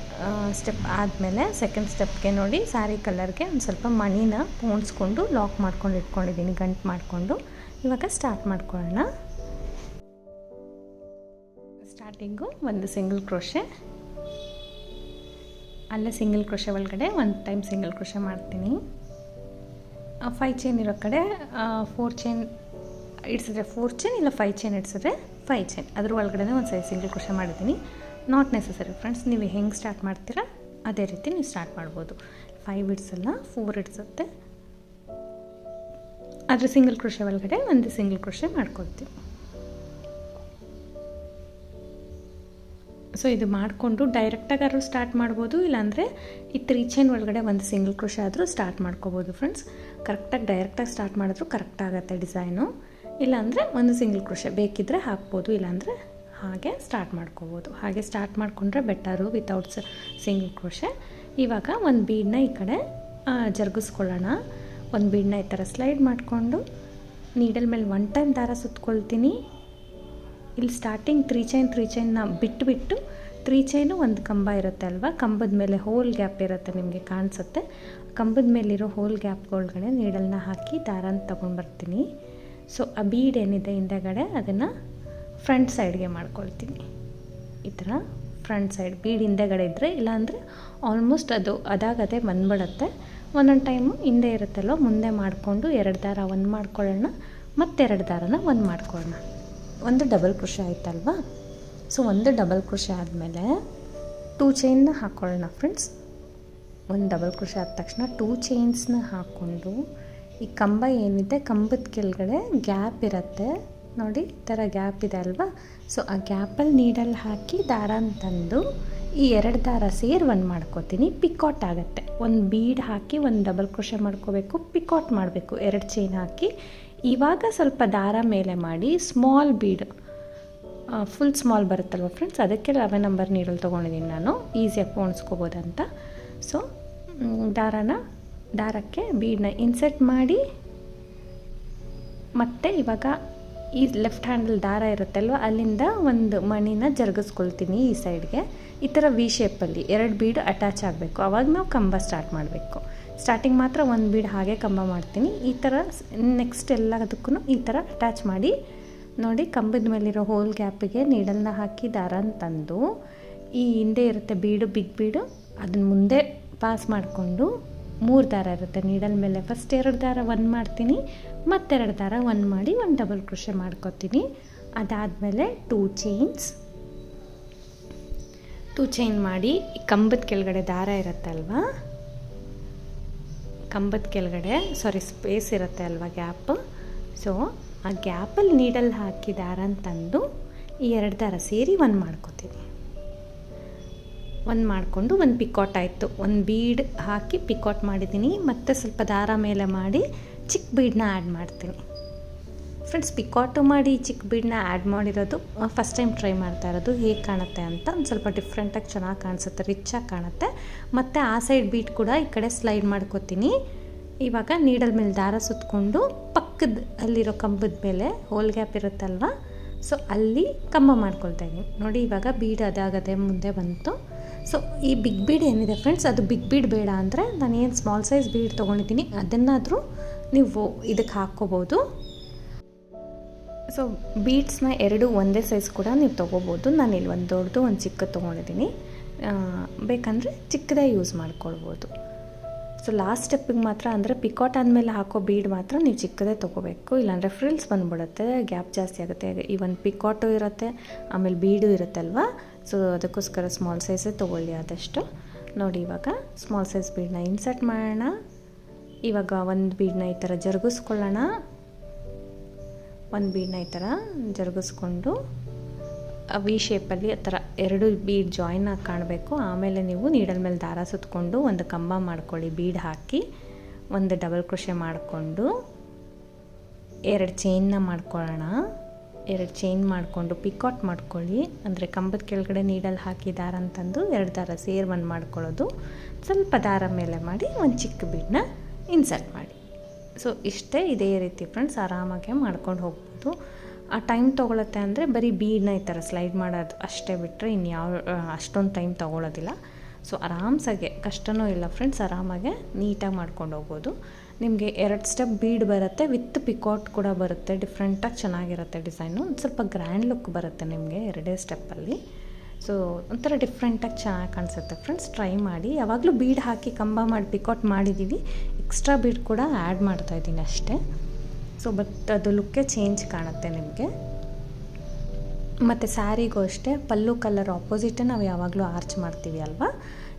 ಸ್ಟೆಪ್ ಆದಮೇಲೆ ಸೆಕೆಂಡ್ ಸ್ಟೆಪ್ಗೆ ನೋಡಿ ಸ್ಯಾರಿ ಕಲರ್ಗೆ ಒಂದು ಸ್ವಲ್ಪ ಮಣಿನ ಪೋಣಿಸ್ಕೊಂಡು ಲಾಕ್ ಮಾಡ್ಕೊಂಡು ಇಟ್ಕೊಂಡಿದ್ದೀನಿ ಗಂಟು ಮಾಡಿಕೊಂಡು. ಇವಾಗ ಸ್ಟಾರ್ಟ್ ಮಾಡ್ಕೊಳ್ಳೋಣ. ಸ್ಟಾರ್ಟಿಂಗು ಒಂದು ಸಿಂಗಲ್ ಕ್ರೋಶೆ ಅಲ್ಲೇ ಸಿಂಗಲ್ ಕ್ರೋಶೆ ಒಳಗಡೆ ಒಂದು ಟೈಮ್ ಸಿಂಗಲ್ ಕ್ರೋಶೆ ಮಾಡ್ತೀನಿ. ಫೈ ಚೈನ್ ಇರೋ ಕಡೆ ಫೋರ್ ಚೈನ್ ಇಡ್ಸಿದ್ರೆ ಫೋರ್ ಚೈನ್ ಇಲ್ಲ ಫೈ ಚೈನ್ ಇಡ್ಸಿದ್ರೆ ಫೈ ಚೈನ್ ಅದ್ರ ಒಳಗಡೆ ಒಂದು ಸೈ ಸಿಂಗಲ್ ಕ್ರೋಶೆ ಮಾಡಿದ್ದೀನಿ. ನಾಟ್ ನೆಸಸರಿ ಫ್ರೆಂಡ್ಸ್ ನೀವು ಹೆಂಗೆ ಸ್ಟಾರ್ಟ್ ಮಾಡ್ತೀರಾ? ಅದೇ ರೀತಿ ನೀವು ಸ್ಟಾರ್ಟ್ ಮಾಡ್ಬೋದು. ಫೈವ್ ಇಡ್ಸಲ್ಲ ಫೋರ್ ಇಡ್ಸುತ್ತೆ ಆದರೆ ಸಿಂಗಲ್ ಕ್ರೋಶೆ ಒಳಗಡೆ ಒಂದು ಸಿಂಗಲ್ ಕ್ರೋಶೆ ಮಾಡ್ಕೊಳ್ತೀವಿ. ಸೊ ಇದು ಮಾಡಿಕೊಂಡು ಡೈರೆಕ್ಟಾಗಾದ್ರೂ ಸ್ಟಾರ್ಟ್ ಮಾಡ್ಬೋದು, ಇಲ್ಲಾಂದರೆ ಈ ತ್ರೀ ಚೈನ್ ಒಳಗಡೆ ಒಂದು ಸಿಂಗಲ್ ಕ್ರೋಶೆ ಆದರೂ ಸ್ಟಾರ್ಟ್ ಮಾಡ್ಕೋಬೋದು ಫ್ರೆಂಡ್ಸ್ ಕರೆಕ್ಟಾಗಿ ಡೈರೆಕ್ಟಾಗಿ ಸ್ಟಾರ್ಟ್ ಮಾಡಿದ್ರು ಕರೆಕ್ಟ್ ಆಗುತ್ತೆ ಡಿಸೈನು ಇಲ್ಲಾಂದರೆ ಒಂದು ಸಿಂಗಲ್ ಕ್ರೋಶೆ ಬೇಕಿದ್ದರೆ ಹಾಕ್ಬೋದು, ಇಲ್ಲಾಂದರೆ ಹಾಗೆ ಸ್ಟಾರ್ಟ್ ಮಾಡ್ಕೋಬೋದು. ಹಾಗೆ ಸ್ಟಾರ್ಟ್ ಮಾಡಿಕೊಂಡ್ರೆ ಬೆಟರು ವಿತೌಟ್ಸ್ ಸಿಂಗಲ್ ಕ್ರೋಶೆ ಇವಾಗ ಒಂದು ಬೀಡನ್ನ ಈ ಕಡೆ ಜರುಗಿಸ್ಕೊಳ್ಳೋಣ. ಒಂದು ಬೀಡನ್ನ ಈ ಥರ ಸ್ಲೈಡ್ ಮಾಡಿಕೊಂಡು ನೀಡಲ್ ಮೇಲೆ ಒನ್ ಟೈಮ್ ದಾರ ಸುತ್ಕೊಳ್ತೀನಿ. ಇಲ್ಲಿ ಸ್ಟಾರ್ಟಿಂಗ್ ತ್ರೀ ಚೈನ್ ತ್ರೀ ಚೈನ್ನ ಬಿಟ್ಟುಬಿಟ್ಟು ತ್ರೀ ಚೈನು ಒಂದು ಕಂಬ ಇರುತ್ತೆ ಅಲ್ವಾ? ಕಂಬದ ಮೇಲೆ ಹೋಲ್ ಗ್ಯಾಪ್ ಇರುತ್ತೆ ನಿಮಗೆ ಕಾಣಿಸುತ್ತೆ. ಕಂಬದ ಮೇಲಿರೋ ಹೋಲ್ ಗ್ಯಾಪ್ ಒಳಗಡೆ ನೀಡಲ್ನ ಹಾಕಿ ದಾರನ ತೊಗೊಂಡ್ಬರ್ತೀನಿ ಸೊ ಆ ಬೀಡ್ ಏನಿದೆ ಹಿಂದೆಗಡೆ, ಅದನ್ನು ಫ್ರಂಟ್ ಸೈಡ್ಗೆ ಮಾಡ್ಕೊಳ್ತೀನಿ. ಈ ಥರ ಫ್ರಂಟ್ ಸೈಡ್ ಬೀಡ್ ಹಿಂದೆಗಡೆ ಇದ್ದರೆ ಇಲ್ಲಾಂದರೆ ಆಲ್ಮೋಸ್ಟ್ ಅದು ಅದಾಗದೆ ಬಂದ್ಬಿಡುತ್ತೆ. ಒಂದೊಂದು ಟೈಮು ಹಿಂದೆ ಇರುತ್ತಲ್ವ, ಮುಂದೆ ಮಾಡಿಕೊಂಡು ಎರಡು ದಾರ ಒಂದು ಮಾಡ್ಕೊಳ್ಳೋಣ, ಮತ್ತೆರಡು ದಾರನ ಒಂದು ಮಾಡ್ಕೊಳ್ಳೋಣ. ಒಂದು ಡಬಲ್ ಕೃಷಿ ಆಯ್ತಲ್ವಾ? ಸೊ, ಒಂದು ಡಬಲ್ ಕೃಷಿ ಆದಮೇಲೆ ಟೂ ಚೈನ್ನ ಹಾಕ್ಕೊಳ್ಳೋಣ ಫ್ರೆಂಡ್ಸ್. ಒಂದು ಡಬಲ್ ಕೃಷಿ ಆದ ತಕ್ಷಣ ಟೂ ಚೈನ್ಸ್ನ ಹಾಕ್ಕೊಂಡು ಈ ಕಂಬ ಏನಿದೆ, ಕಂಬದ ಕೆಳಗಡೆ ಗ್ಯಾಪ್ ಇರುತ್ತೆ. ನೋಡಿ, ಈ ಥರ ಗ್ಯಾಪ್ ಇದೆ ಅಲ್ವಾ? ಸೊ ಆ ಗ್ಯಾಪಲ್ಲಿ ನೀಡಲ್ಲಿ ಹಾಕಿ ದಾರನ ತಂದು ಈ ಎರಡು ದಾರ ಸೇರಿ ಒಂದು ಮಾಡ್ಕೋತೀನಿ. ಪಿಕಾಟ್ ಆಗುತ್ತೆ. ಒಂದು ಬೀಡ್ ಹಾಕಿ ಒಂದು ಡಬಲ್ ಕ್ರೋಶೆ ಮಾಡ್ಕೋಬೇಕು. ಪಿಕಾಟ್ ಮಾಡಬೇಕು. ಎರಡು ಚೈನ್ ಹಾಕಿ. ಇವಾಗ ಸ್ವಲ್ಪ ದಾರ ಮೇಲೆ ಮಾಡಿ ಸ್ಮಾಲ್ ಬೀಡ್ ಫುಲ್ ಸ್ಮಾಲ್ ಬರುತ್ತಲ್ವ ಫ್ರೆಂಡ್ಸ್ ಅದಕ್ಕೆ ಲೆವೆನ್ ನಂಬರ್ ನೀಡಲ್ ತೊಗೊಂಡಿದ್ದೀನಿ ನಾನು. ಈಸಿಯಾಗಿ ಪೋಣಿಸ್ಕೋಬೋದಂತ. ಸೊ ದಾರನ, ದಾರಕ್ಕೆ ಬೀಡನ್ನ ಇನ್ಸರ್ಟ್ ಮಾಡಿ. ಮತ್ತು ಇವಾಗ ಈ ಲೆಫ್ಟ್ ಹ್ಯಾಂಡಲ್ ದಾರ ಇರುತ್ತಲ್ವ, ಅಲ್ಲಿಂದ ಒಂದು ಮಣಿನ ಜರುಗಿಸ್ಕೊಳ್ತೀನಿ ಈ ಸೈಡ್ಗೆ ಈ ಥರ ವಿ ಶೇಪಲ್ಲಿ ಎರಡು ಬೀಡು ಅಟ್ಯಾಚ್ ಆಗಬೇಕು. ಅವಾಗ ನಾವು ಕಂಬ ಸ್ಟಾರ್ಟ್ ಮಾಡಬೇಕು. ಸ್ಟಾರ್ಟಿಂಗ್ ಮಾತ್ರ ಒಂದು ಬೀಡ್ ಹಾಗೆ ಕಂಬ ಮಾಡ್ತೀನಿ. ಈ ಥರ ನೆಕ್ಸ್ಟ್ ಎಲ್ಲದಕ್ಕೂ ಈ ಥರ ಅಟ್ಯಾಚ್ ಮಾಡಿ, ನೋಡಿ ಕಂಬದ ಮೇಲಿರೋ ಹೋಲ್ ಗ್ಯಾಪಿಗೆ ನೀಡಲ್ನ ಹಾಕಿ ದಾರನ ತಂದು, ಈ ಹಿಂದೆ ಇರುತ್ತೆ ಬೀಡು ಬಿಗ್ ಬೀಡು ಅದನ್ನ ಮುಂದೆ ಪಾಸ್ ಮಾಡಿಕೊಂಡು ಮೂರು ದಾರ ಇರುತ್ತೆ ನೀಡಲ್ ಮೇಲೆ. ಫಸ್ಟ್ ಎರಡು ದಾರ ಒನ್ ಮಾಡ್ತೀನಿ, ಮತ್ತೆರಡು ದಾರ ಒನ್ ಮಾಡಿ ಒಂದು ಡಬಲ್ ಕ್ರೋಶೆ ಮಾಡ್ಕೊತೀನಿ. ಅದಾದಮೇಲೆ ಟೂ ಚೈನ್ಸ್ ಟೂ ಚೈನ್ ಮಾಡಿ ಕಂಬದ ಕೆಳಗಡೆ ದಾರ ಇರುತ್ತಲ್ವ ಕಂಬದ ಕೆಳಗಡೆ ಸಾರಿ ಸ್ಪೇಸ್ ಇರುತ್ತೆ ಅಲ್ವಾ ಗ್ಯಾಪ್ ಸೊ ಆ ಗ್ಯಾಪಲ್ಲಿ ನೀಡಲ್ ಹಾಕಿ ದಾರ ತಂದು ಈ ಎರಡು ದಾರ ಸೇರಿ ಒಂದು ಮಾಡ್ಕೋತೀನಿ. ಒಂದು ಮಾಡಿಕೊಂಡು ಒಂದು ಪಿಕಾಟ್ ಆಯಿತು. ಒಂದು ಬೀಡ್ ಹಾಕಿ ಪಿಕಾಟ್ ಮಾಡಿದ್ದೀನಿ ಮತ್ತು ಸ್ವಲ್ಪ ದಾರ ಮೇಲೆ ಮಾಡಿ ಚಿಕ್ಕ ಬೀಡನ್ನ ಆ್ಯಡ್ ಮಾಡ್ತೀನಿ. ಫ್ರೆಂಡ್ಸ್ ಪಿಕಾಟು ಮಾಡಿ ಚಿಕ್ಕ ಬೀಡನ್ನ ಆ್ಯಡ್ ಮಾಡಿರೋದು ಫಸ್ಟ್ ಟೈಮ್ ಟ್ರೈ ಮಾಡ್ತಾ ಇರೋದು ಹೇಗೆ ಕಾಣುತ್ತೆ ಅಂತ ಒಂದು ಸ್ವಲ್ಪ ಡಿಫ್ರೆಂಟಾಗಿ ಚೆನ್ನಾಗಿ ಕಾಣಿಸುತ್ತೆ ರಿಚ್ಚಾಗಿ ಕಾಣುತ್ತೆ. ಮತ್ತು ಆ ಸೈಡ್ ಬೀಟ್ ಕೂಡ ಈ ಕಡೆ ಸ್ಲೈಡ್ ಮಾಡ್ಕೋತೀನಿ. ಇವಾಗ ನೀಡಲ್ ಮೇಲೆ ದಾರ ಸುತ್ತಕೊಂಡು ಪಕ್ಕದ ಅಲ್ಲಿರೋ ಕಂಬದ ಮೇಲೆ ಹೋಲ್ ಗ್ಯಾಪ್ ಇರುತ್ತಲ್ವ ಸೊ ಅಲ್ಲಿ ಕಂಬ ಮಾಡ್ಕೊಳ್ತಾ ಇದ್ದೀನಿ. ನೋಡಿ, ಇವಾಗ ಬೀಡ್ ಅದಾಗದೆ ಮುಂದೆ ಬಂತು. ಸೊ ಈ ಬಿಗ್ ಬೀಡ್ ಏನಿದೆ ಫ್ರೆಂಡ್ಸ್ ಅದು ಬಿಗ್ ಬೀಡ್ ಬೇಡ ಅಂದರೆ ನಾನು ಏನು ಸ್ಮಾಲ್ ಸೈಜ್ ಬೀಡ್ ತೊಗೊಂಡಿದ್ದೀನಿ, ಅದನ್ನಾದರೂ ನೀವು ಇದಕ್ಕೆ ಹಾಕ್ಕೋಬೋದು. ಸೊ ಬೀಡ್ಸ್ನ ಎರಡು ಒಂದೇ ಸೈಜ್ ಕೂಡ ನೀವು ತೊಗೋಬೋದು. ನಾನು ಇಲ್ಲಿ ಒಂದು ದೊಡ್ಡದು, ಒಂದು ಚಿಕ್ಕದು ತೊಗೊಂಡಿದ್ದೀನಿ. ಬೇಕಂದರೆ ಚಿಕ್ಕದೇ ಯೂಸ್ ಮಾಡ್ಕೊಳ್ಬೋದು. ಸೊ ಲಾಸ್ಟ್ ಸ್ಟೆಪ್ಪಿಗೆ ಮಾತ್ರ ಅಂದರೆ ಪಿಕಾಟ್ ಆದಮೇಲೆ ಹಾಕೋ ಬೀಡ್ ಮಾತ್ರ ನೀವು ಚಿಕ್ಕದೇ ತೊಗೋಬೇಕು. ಇಲ್ಲಾಂದರೆ ಫ್ರಿಲ್ಸ್ ಬಂದ್ಬಿಡುತ್ತೆ ಗ್ಯಾಪ್ ಜಾಸ್ತಿ ಆಗುತ್ತೆ. ಈ ಒಂದು ಪಿಕಾಟು ಇರುತ್ತೆ, ಆಮೇಲೆ ಬೀಡು ಇರುತ್ತಲ್ವ? ಸೊ ಅದಕ್ಕೋಸ್ಕರ ಸ್ಮಾಲ್ ಸೈಜೇ ತೊಗೊಳ್ಳಿ ಆದಷ್ಟು. ನೋಡಿ ಇವಾಗ ಸ್ಮಾಲ್ ಸೈಜ್ ಬೀಡನ್ನ ಇನ್ಸರ್ಟ್ ಮಾಡೋಣ. ಇವಾಗ ಒಂದು ಬೀಡನ್ನ ಈ ಥರ ಜರುಗಿಸ್ಕೊಳ್ಳೋಣ. ಒಂದು ಬೀಡನ್ನ ಈ ಥರ ಜರುಗಿಸ್ಕೊಂಡು ವಿ ಶೇಪಲ್ಲಿ ಆ ಥರ ಎರಡು ಬೀಡ್ ಜಾಯಿನ್ ಆಗಿ ಕಾಣಬೇಕು. ಆಮೇಲೆ ನೀವು ನೀಡಲ್ ಮೇಲೆ ದಾರ ಸುತ್ತಕೊಂಡು ಒಂದು ಕಂಬ ಮಾಡ್ಕೊಳ್ಳಿ ಬೀಡ್ ಹಾಕಿ. ಒಂದು ಡಬಲ್ ಕ್ರೋಶೆ ಮಾಡಿಕೊಂಡು, ಎರಡು ಚೈನ್ನ ಮಾಡ್ಕೊಳ್ಳೋಣ. ಎರಡು ಚೈನ್ ಮಾಡಿಕೊಂಡು ಪಿಕಾಟ್ ಮಾಡ್ಕೊಳ್ಳಿ. ಅಂದರೆ ಕಂಬದ ಕೆಳಗಡೆ ನೀಡಲ್ಲಿ ಹಾಕಿ ದಾರ ಅಂತಂದು ಎರಡು ದಾರ ಸೇರ್ ಒಂದು ಮಾಡ್ಕೊಳ್ಳೋದು. ಸ್ವಲ್ಪ ದಾರ ಮೇಲೆ ಮಾಡಿ ಒಂದು ಚಿಕ್ಕ ಬೀಡನ್ನ ಇನ್ಸರ್ಟ್ ಮಾಡಿ. ಸೊ ಇಷ್ಟೇ ಇದೇ ರೀತಿ ಫ್ರೆಂಡ್ಸ್ ಆರಾಮಾಗೆ ಮಾಡ್ಕೊಂಡು ಹೋಗ್ಬೋದು. ಆ ಟೈಮ್ ತೊಗೊಳತ್ತೆ ಅಂದರೆ ಬರೀ ಬೀಡನ್ನ ಈ ಥರ ಸ್ಲೈಡ್ ಮಾಡೋದು ಅಷ್ಟೇ ಬಿಟ್ಟರೆ ಇನ್ಯಾವ ಅಷ್ಟೊಂದು ಟೈಮ್ ತೊಗೊಳೋದಿಲ್ಲ. ಸೊ ಆರಾಮ್ಸಾಗೆ ಕಷ್ಟವೂ ಇಲ್ಲ ಫ್ರೆಂಡ್ಸ್ ಆರಾಮಾಗೆ ನೀಟಾಗಿ ಮಾಡ್ಕೊಂಡು ಹೋಗ್ಬೋದು. ನಿಮಗೆ ಎರಡು ಸ್ಟೆಪ್ ಬೀಡ್ ಬರುತ್ತೆ ವಿತ್ ಪಿಕಾಟ್ ಕೂಡ ಬರುತ್ತೆ ಡಿಫ್ರೆಂಟಾಗಿ ಚೆನ್ನಾಗಿರುತ್ತೆ ಡಿಸೈನು ಒಂದು ಸ್ವಲ್ಪ ಗ್ರ್ಯಾಂಡ್ ಲುಕ್ ಬರುತ್ತೆ ನಿಮಗೆ ಎರಡೇ ಸ್ಟೆಪ್ಪಲ್ಲಿ ಸೊ ಒಂಥರ ಡಿಫ್ರೆಂಟಾಗಿ ಚೆನ್ನಾಗಿ ಕಾಣಿಸುತ್ತೆ. ಫ್ರೆಂಡ್ಸ್ ಟ್ರೈ ಮಾಡಿ. ಯಾವಾಗಲೂ ಬೀಡ್ ಹಾಕಿ ಕಂಬ ಮಾಡಿ ಪಿಕಾಟ್ ಮಾಡಿದ್ದೀವಿ ಎಕ್ಸ್ಟ್ರಾ ಬೀಡ್ ಕೂಡ ಆ್ಯಡ್ ಮಾಡ್ತಾಯಿದ್ದೀನಿ ಅಷ್ಟೇ. ಸೊ ಬಟ್ ಅದು ಲುಕ್ಕೇ ಚೇಂಜ್ ಕಾಣುತ್ತೆ ನಿಮಗೆ. ಮತ್ತು ಸ್ಯಾರಿಗೂ ಅಷ್ಟೇ, ಪಲ್ಲು ಕಲರ್ ಆಪೋಸಿಟೇ ನಾವು ಯಾವಾಗಲೂ ಆರ್ಚ್ ಮಾಡ್ತೀವಿ ಅಲ್ವಾ?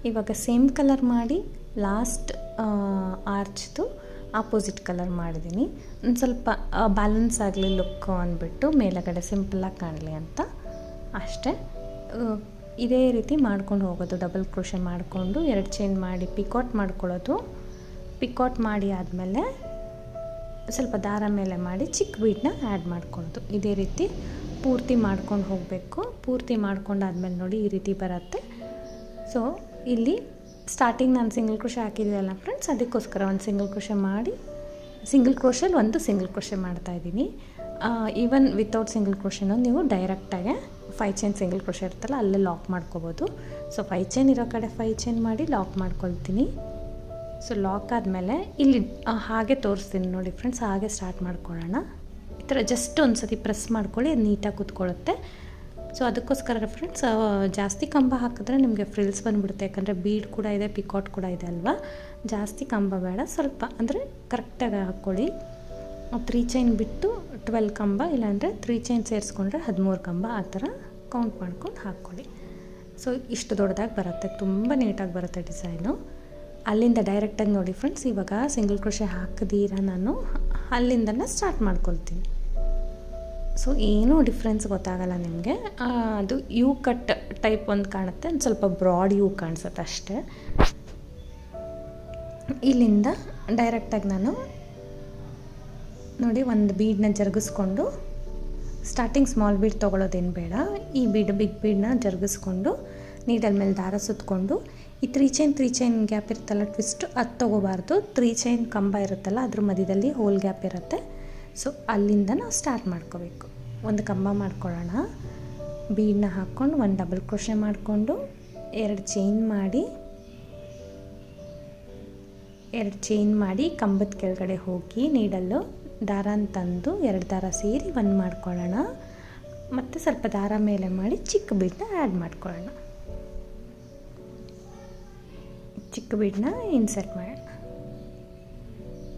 ಇವಾಗ ಸೇಮ್ ಕಲರ್ ಮಾಡಿ ಲಾಸ್ಟ್ ಆರ್ಚ್ದು ಆಪೋಸಿಟ್ ಕಲರ್ ಮಾಡಿದ್ದೀನಿ ಒಂದು ಸ್ವಲ್ಪ ಬ್ಯಾಲೆನ್ಸ್ ಆಗಲಿ ಲುಕ್ ಅಂದ್ಬಿಟ್ಟು ಮೇಲಗಡೆ ಸಿಂಪಲ್ಲಾಗಿ ಕಾಣಲಿ ಅಂತ. ಅಷ್ಟೇ. ಇದೇ ರೀತಿ ಮಾಡ್ಕೊಂಡು ಹೋಗೋದು. ಡಬಲ್ ಕ್ರೋಶೆ ಮಾಡಿಕೊಂಡು ಎರಡು ಚೈನ್ ಮಾಡಿ ಪಿಕೌಟ್ ಮಾಡ್ಕೊಳ್ಳೋದು. ಪಿಕೌಟ್ ಮಾಡಿ ಆದಮೇಲೆ ಸ್ವಲ್ಪ ದಾರ ಮೇಲೆ ಮಾಡಿ ಚಿಕ್ಕ ಬೀಡನ್ನ ಆ್ಯಡ್ ಮಾಡ್ಕೊಳ್ಳೋದು. ಇದೇ ರೀತಿ ಪೂರ್ತಿ ಮಾಡ್ಕೊಂಡು ಹೋಗಬೇಕು. ಪೂರ್ತಿ ಮಾಡ್ಕೊಂಡಾದ್ಮೇಲೆ ನೋಡಿ ಈ ರೀತಿ ಬರುತ್ತೆ. ಸೊ ಇಲ್ಲಿ ಸ್ಟಾರ್ಟಿಂಗ್ ನಾನು ಸಿಂಗಲ್ ಕ್ರೋಶೆ ಹಾಕಿದ್ದೀವಲ್ಲ ಫ್ರೆಂಡ್ಸ್ ಅದಕ್ಕೋಸ್ಕರ ಒಂದು ಸಿಂಗಲ್ ಕ್ರೋಶೆ ಮಾಡಿ ಸಿಂಗಲ್ ಕ್ರೋಶಲ್ಲಿ ಒಂದು ಸಿಂಗಲ್ ಕ್ರೋಶೆ ಮಾಡ್ತಾಯಿದ್ದೀನಿ ಈವನ್ ವಿತೌಟ್ ಸಿಂಗಲ್ ಕ್ರೋಶೆನೂ ನೀವು ಡೈರೆಕ್ಟಾಗೆ ಫೈ ಚೈನ್ ಸಿಂಗಲ್ ಕ್ರೋಶೆ ಇರುತ್ತಲ್ಲ, ಅಲ್ಲೇ ಲಾಕ್ ಮಾಡ್ಕೋಬೋದು. ಸೊ ಫೈ ಚೈನ್ ಇರೋ ಕಡೆ ಫೈ ಚೈನ್ ಮಾಡಿ ಲಾಕ್ ಮಾಡ್ಕೊಳ್ತೀನಿ. ಸೊ ಲಾಕ್ ಆದಮೇಲೆ ಇಲ್ಲಿ ಹಾಗೆ ತೋರಿಸ್ತೀನಿ ನೋಡಿ ಫ್ರೆಂಡ್ಸ್ ಹಾಗೆ ಸ್ಟಾರ್ಟ್ ಮಾಡ್ಕೊಳ್ಳೋಣ. ಈ ಥರ ಜಸ್ಟ್ ಒಂದು ಸತಿ ಪ್ರೆಸ್ ಮಾಡ್ಕೊಳ್ಳಿ, ಅದು ನೀಟಾಗಿ ಕೂತ್ಕೊಳ್ಳುತ್ತೆ. ಸೊ ಅದಕ್ಕೋಸ್ಕರ ಫ್ರೆಂಡ್ಸ್ ಜಾಸ್ತಿ ಕಂಬ ಹಾಕಿದ್ರೆ ನಿಮಗೆ ಫ್ರಿಲ್ಸ್ ಬಂದುಬಿಡುತ್ತೆ. ಯಾಕಂದರೆ ಬೀಡ್ ಕೂಡ ಇದೆ ಪಿಕಾಟ್ ಕೂಡ ಇದೆ ಅಲ್ವಾ? ಜಾಸ್ತಿ ಕಂಬ ಬೇಡ, ಸ್ವಲ್ಪ. ಅಂದರೆ ಕರೆಕ್ಟಾಗಿ ಹಾಕ್ಕೊಳ್ಳಿ. ತ್ರೀ ಚೈನ್ ಬಿಟ್ಟು ಟ್ವೆಲ್ ಕಂಬ, ಇಲ್ಲಾಂದರೆ ತ್ರೀ ಚೈನ್ ಸೇರಿಸ್ಕೊಂಡ್ರೆ ಹದಿಮೂರು ಕಂಬ, ಆ ಥರ ಕೌಂಟ್ ಮಾಡ್ಕೊಂಡು ಹಾಕ್ಕೊಳ್ಳಿ. ಸೊ ಇಷ್ಟು ದೊಡ್ಡದಾಗಿ ಬರುತ್ತೆ. ತುಂಬ ನೀಟಾಗಿ ಬರುತ್ತೆ ಡಿಸೈನು ಅಲ್ಲಿಂದ ಡೈರೆಕ್ಟಾಗಿ ನೋಡಿ ಫ್ರೆಂಡ್ಸ್ ಇವಾಗ ಸಿಂಗಲ್ ಕ್ರೋಶೆ ಹಾಕಿದೀರ ನಾನು? ಅಲ್ಲಿಂದನೇ ಸ್ಟಾರ್ಟ್ ಮಾಡ್ಕೊಳ್ತೀನಿ. ಸೊ ಏನೂ ಡಿಫ್ರೆನ್ಸ್ ಗೊತ್ತಾಗಲ್ಲ ನಿಮಗೆ. ಅದು ಯೂ ಕಟ್ ಟೈಪ್ ಒಂದು ಕಾಣುತ್ತೆ. ಒಂದು ಸ್ವಲ್ಪ ಬ್ರಾಡ್ ಯೂ ಕಾಣಿಸುತ್ತೆ ಅಷ್ಟೇ. ಇಲ್ಲಿಂದ ಡೈರೆಕ್ಟಾಗಿ ನಾನು ನೋಡಿ ಒಂದು ಬೀಡನ್ನ ಜರುಗಿಸ್ಕೊಂಡು ಸ್ಟಾರ್ಟಿಂಗ್ ಸ್ಮಾಲ್ ಬೀಡ್ ತೊಗೊಳೋದೇನು ಬೇಡ. ಈ ಬೀಡ್ ಬಿಗ್ ಬೀಡನ್ನ ಜರುಗಿಸ್ಕೊಂಡು ನೀಡಲ್ ಮೇಲೆ ದಾರ ಸುತ್ತಕೊಂಡು ಈ three chain three chain gap ಇರುತ್ತಲ್ಲ ಟ್ವಿಸ್ಟ್ ಅದು ತೊಗೋಬಾರ್ದು. ತ್ರೀ ಚೈನ್ ಕಂಬ ಇರುತ್ತಲ್ಲ ಅದ್ರ ಮಧ್ಯದಲ್ಲಿ ಹೋಲ್ ಗ್ಯಾಪ್ ಇರುತ್ತೆ. ಸೊ ಅಲ್ಲಿಂದ ನಾವು ಸ್ಟಾರ್ಟ್ ಮಾಡ್ಕೋಬೇಕು. ಒಂದು ಕಂಬ ಮಾಡ್ಕೊಳ್ಳೋಣ. ಬೀಡನ್ನ ಹಾಕ್ಕೊಂಡು ಒಂದು ಡಬಲ್ ಕ್ರೋಶೆ ಮಾಡಿಕೊಂಡು ಎರಡು ಚೈನ್ ಮಾಡಿ, ಎರಡು ಚೈನ್ ಮಾಡಿ ಕಂಬದ ಕೆಳಗಡೆ ಹೋಗಿ ನೀಡಲ್ಲು ದಾರನ ತಂದು ಎರಡು ದಾರ ಸೇರಿ ಒಂದು ಮಾಡ್ಕೊಳ್ಳೋಣ. ಮತ್ತು ಸ್ವಲ್ಪ ದಾರ ಮೇಲೆ ಮಾಡಿ ಚಿಕ್ಕ ಬೀಡನ್ನ ಆ್ಯಡ್ ಮಾಡ್ಕೊಳ್ಳೋಣ. ಚಿಕ್ಕ ಬೀಡನ್ನ ಇನ್ಸರ್ಟ್ ಮಾಡೋಣ.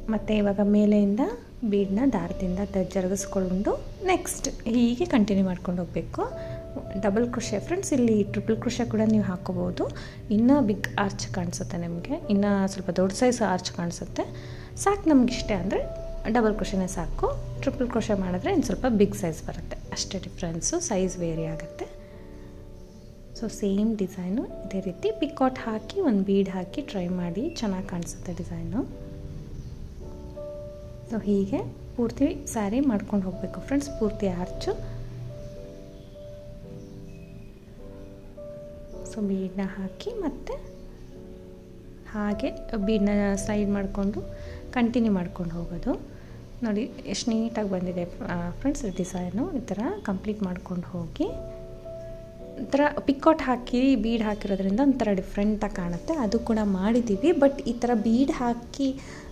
ಮತ್ತು ಇವಾಗ ಮೇಲೆಯಿಂದ ಬೀಡನ್ನ ದಾರದಿಂದ ಜರುಗಿಸ್ಕೊಂಡು ನೆಕ್ಸ್ಟ್ ಹೀಗೆ ಕಂಟಿನ್ಯೂ ಮಾಡ್ಕೊಂಡು ಹೋಗಬೇಕು. ಡಬಲ್ ಕೃಷಿ ಫ್ರೆಂಡ್ಸ್ ಇಲ್ಲಿ ಟ್ರಿಪಲ್ ಕೃಷಿ ಕೂಡ ನೀವು ಹಾಕೋಬೋದು. ಇನ್ನೂ ಬಿಗ್ ಆರ್ಚ್ ಕಾಣಿಸುತ್ತೆ ನಿಮಗೆ. ಇನ್ನೂ ಸ್ವಲ್ಪ ದೊಡ್ಡ ಸೈಜ್ ಆರ್ಚ್ ಕಾಣಿಸುತ್ತೆ. ಸಾಕು ನಮ್ಗೆ ಇಷ್ಟ ಅಂದರೆ ಡಬಲ್ ಕ್ರೋಶೆನೇ ಸಾಕು. ಟ್ರಿಪಲ್ ಕ್ರೋಶೆ ಮಾಡಿದ್ರೆ ಇನ್ನು ಸ್ವಲ್ಪ ಬಿಗ್ ಸೈಜ್ ಬರುತ್ತೆ. ಅಷ್ಟೇ ಡಿಫ್ರೆನ್ಸು ಸೈಜ್ ವೇರಿ ಆಗುತ್ತೆ. ಸೊ ಸೇಮ್ ಡಿಸೈನು ಇದೇ ರೀತಿ. ಪಿಕಾಟ್ ಹಾಕಿ, ಒಂದು ಬೀಡ್ ಹಾಕಿ ಟ್ರೈ ಮಾಡಿ. ಚೆನ್ನಾಗಿ ಕಾಣಿಸುತ್ತೆ ಡಿಸೈನು ಸೊ ಹೀಗೆ. ಪೂರ್ತಿ ಸ್ಯಾರಿ ಮಾಡ್ಕೊಂಡು ಹೋಗಬೇಕು ಫ್ರೆಂಡ್ಸ್ ಪೂರ್ತಿ ಆರ್ಚು ಸೊ ಬೀಡನ್ನ ಹಾಕಿ ಮತ್ತು ಹಾಗೆ ಬೀಡನ್ನ ಸೈಡ್ ಮಾಡಿಕೊಂಡು ಕಂಟಿನ್ಯೂ ಮಾಡ್ಕೊಂಡು ಹೋಗೋದು. ನೋಡಿ, ಎಷ್ಟು ನೀಟಾಗಿ ಬಂದಿದೆ ಫ್ರೆಂಡ್ಸ್ ಡಿಸೈನು ಈ ಥರ ಕಂಪ್ಲೀಟ್ ಮಾಡ್ಕೊಂಡು ಹೋಗಿ. ಒಂಥರ ಪಿಕಾಟ್ ಹಾಕಿ ಬೀಡ್ ಹಾಕಿರೋದ್ರಿಂದ ಒಂಥರ ಡಿಫ್ರೆಂಟಾಗಿ ಕಾಣುತ್ತೆ. ಅದು ಕೂಡ ಮಾಡಿದ್ದೀವಿ. ಬಟ್ ಈ ಥರ ಬೀಡ್ ಹಾಕಿ,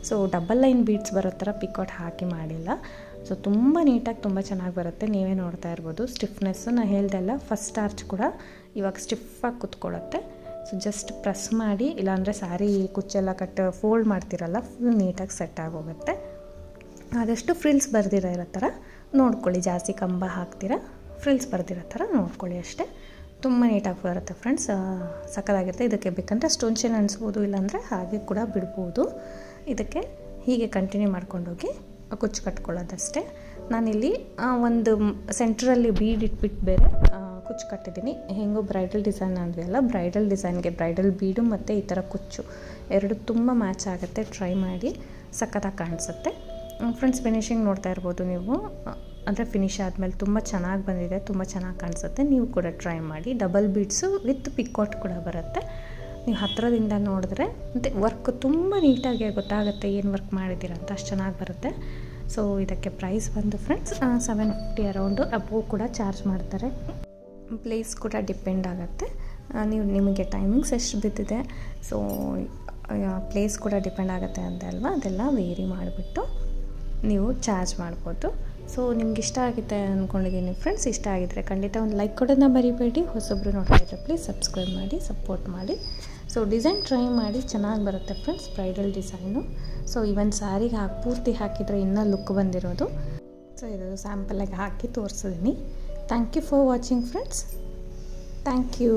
ಸೊ ಡಬಲ್ ಲೈನ್ ಬೀಡ್ಸ್ ಬರೋ ಥರ ಪಿಕಾಟ್ ಹಾಕಿ ಮಾಡಿಲ್ಲ. ಸೊ ತುಂಬ ನೀಟಾಗಿ ತುಂಬ ಚೆನ್ನಾಗಿ ಬರುತ್ತೆ. ನೀವೇ ನೋಡ್ತಾ ಇರ್ಬೋದು. ಸ್ಟಿಫ್ನೆಸ್ಸು ನಾನು ಹೇಳ್ದೆಲ್ಲ ಫಸ್ಟ್ ಆರ್ಚ್ ಕೂಡ ಇವಾಗ ಸ್ಟಿಫಾಗಿ ಕುತ್ಕೊಳ್ಳುತ್ತೆ. ಸೊ ಜಸ್ಟ್ ಪ್ರೆಸ್ ಮಾಡಿ, ಇಲ್ಲಾಂದರೆ ಸ್ಯಾರಿ ಕುಚ್ಚೆಲ್ಲ ಕಟ್, ಫೋಲ್ಡ್ ಮಾಡ್ತಿರಲ್ಲ, ಫುಲ್ ನೀಟಾಗಿ ಸೆಟ್ ಆಗೋಗುತ್ತೆ. ಆದಷ್ಟು ಫ್ರಿಲ್ಸ್ ಬರ್ದಿರೋ ಇರೋ ಥರ ನೋಡ್ಕೊಳ್ಳಿ. ಜಾಸ್ತಿ ಕಂಬ ಹಾಕ್ತೀರಾ? ಫ್ರಿಲ್ಸ್ ಬರ್ದಿರೋ ಥರ ನೋಡ್ಕೊಳ್ಳಿ ಅಷ್ಟೇ. ತುಂಬ ನೀಟಾಗಿ ಬರುತ್ತೆ ಫ್ರೆಂಡ್ಸ್ ಸಕ್ಕದಾಗಿರುತ್ತೆ ಇದಕ್ಕೆ ಬೇಕಂದರೆ ಸ್ಟೋನ್ ಚೇನ್ ಅನಿಸ್ಬೋದು, ಇಲ್ಲಾಂದರೆ ಹಾಗೆ ಕೂಡ ಬಿಡ್ಬೋದು. ಇದಕ್ಕೆ ಹೀಗೆ ಕಂಟಿನ್ಯೂ ಮಾಡ್ಕೊಂಡೋಗಿ ಕುಚ್ಚು ಕಟ್ಕೊಳ್ಳೋದಷ್ಟೇ. ನಾನಿಲ್ಲಿ ಒಂದು ಸೆಂಟ್ರಲ್ಲಿ ಬೀಡ್ ಇಟ್ಬಿಟ್ಟು ಬೇರೆ ಕುಚ್ಚು ಕಟ್ಟಿದ್ದೀನಿ. ಹೆಂಗೋ ಬ್ರೈಡಲ್ ಡಿಸೈನ್ ಅಂದ್ವಿ ಅಲ್ಲ ಬ್ರೈಡಲ್ ಡಿಸೈನ್ಗೆ ಬ್ರೈಡಲ್ ಬೀಡು ಮತ್ತು ಈ ಥರ ಕುಚ್ಚು. ಎರಡು ತುಂಬ ಮ್ಯಾಚ್ ಆಗುತ್ತೆ. ಟ್ರೈ ಮಾಡಿ ಸಖತ್ತಾಗಿ ಕಾಣಿಸುತ್ತೆ. ಫ್ರೆಂಡ್ಸ್ ಫಿನಿಷಿಂಗ್ ನೋಡ್ತಾ ಇರ್ಬೋದು ನೀವು. ಅಂದರೆ ಫಿನಿಶ್ ಆದಮೇಲೆ ತುಂಬ ಚೆನ್ನಾಗಿ ಬಂದಿದೆ, ತುಂಬ ಚೆನ್ನಾಗಿ ಕಾಣಿಸುತ್ತೆ. ನೀವು ಕೂಡ ಟ್ರೈ ಮಾಡಿ. ಡಬಲ್ ಬೀಡ್ಸು ವಿತ್ ಪಿಕ್ಕೋಟ್ ಕೂಡ ಬರುತ್ತೆ. ನೀವು ಹತ್ತಿರದಿಂದ ನೋಡಿದ್ರೆ, ಮತ್ತು ವರ್ಕ್ ತುಂಬ ನೀಟಾಗಿ ಗೊತ್ತಾಗುತ್ತೆ ಏನು ವರ್ಕ್ ಮಾಡಿದ್ದೀರ ಅಂತ, ಅಷ್ಟು ಚೆನ್ನಾಗಿ ಬರುತ್ತೆ. ಸೊ ಇದಕ್ಕೆ ಪ್ರೈಸ್ ಬಂದು ಫ್ರೆಂಡ್ಸ್ ಸೆವೆನ್ ಫಿಫ್ಟಿ ಅರೌಂಡು ಅಬೋ ಕೂಡ ಚಾರ್ಜ್ ಮಾಡ್ತಾರೆ. ಪ್ಲೇಸ್ ಕೂಡ ಡಿಪೆಂಡ್ ಆಗುತ್ತೆ. ನೀವು ನಿಮಗೆ ಟೈಮಿಂಗ್ಸ್ ಎಷ್ಟು ಬಿದ್ದಿದೆ. ಸೊ ಪ್ಲೇಸ್ ಕೂಡ ಡಿಪೆಂಡ್ ಆಗುತ್ತೆ ಅಂತ ಅಲ್ವಾ? ಅದೆಲ್ಲ ವೇರಿ ಮಾಡಿಬಿಟ್ಟು ನೀವು ಚಾರ್ಜ್ ಮಾಡ್ಬೋದು. ಸೊ ನಿಮ್ಗೆ ಇಷ್ಟ ಆಗುತ್ತೆ ಅಂದ್ಕೊಂಡಿದ್ದೀನಿ ಫ್ರೆಂಡ್ಸ್ ಇಷ್ಟ ಆಗಿದ್ದರೆ ಖಂಡಿತ ಒಂದು ಲೈಕ್ ಕೊಡೋದನ್ನ ಬರಿಬೇಡಿ ಹೊಸೊಬ್ಬರು ನೋಡ್ತಾ ಇದ್ದರೆ ಪ್ಲೀಸ್ ಸಬ್ಸ್ಕ್ರೈಬ್ ಮಾಡಿ ಸಪೋರ್ಟ್ ಮಾಡಿ. ಸೊ ಡಿಸೈನ್ ಟ್ರೈ ಮಾಡಿ ಚೆನ್ನಾಗಿ ಬರುತ್ತೆ friends bridal design so even ಸಾರಿಗೆ ಹಾಕಿ, ಪೂರ್ತಿ ಹಾಕಿದರೆ ಇನ್ನೂ ಲುಕ್ ಬಂದಿರೋದು. ಸೊ ಇದು ಸ್ಯಾಂಪಲಾಗಿ ಹಾಕಿ ತೋರಿಸಿದ್ದೀನಿ thank you for watching friends thank you